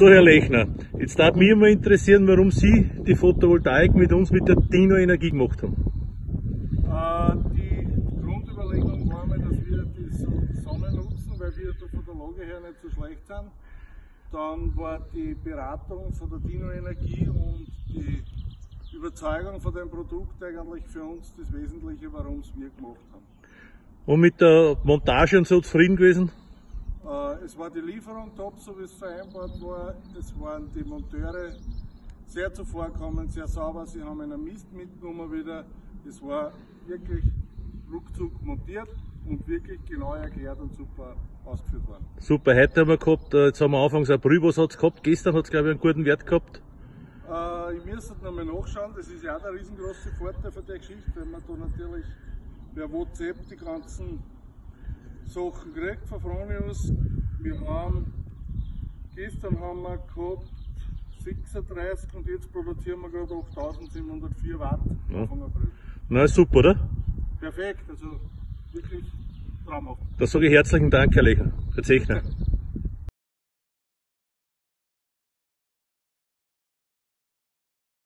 So, Herr Lechner, jetzt darf mich mal interessieren, warum Sie die Photovoltaik mit uns mit der Dino Energie gemacht haben. Äh, die Grundüberlegung war mal, dass wir die Sonne nutzen, weil wir da von der Lage her nicht so schlecht sind. Dann war die Beratung von der Dino Energie und die Überzeugung von dem Produkt eigentlich für uns das Wesentliche, warum es wir gemacht haben. Und mit der Montage und so zufrieden gewesen? Es war die Lieferung top, so wie es vereinbart war. Es waren die Monteure sehr zuvorkommend, sehr sauber. Sie haben einen Mist mitgenommen wieder. Es war wirklich ruckzuck montiert und wirklich genau erklärt und super ausgeführt worden. Super, heute haben wir gehabt, äh, jetzt haben wir anfangs hat es gehabt? Gestern hat es glaube ich einen guten Wert gehabt. Äh, ich müsste nochmal nachschauen, das ist ja auch der riesengroße Vorteil von der Geschichte, wenn man da natürlich per WhatsApp die ganzen Sachen gekriegt von Fronius. Gestern haben wir gehabt 36 und jetzt produzieren wir gerade 8704 Watt ja. Anfang April. Na super, oder? Perfekt, also wirklich traumhaft. Da sage ich herzlichen Dank, Herr Lecher, Herr Zechner.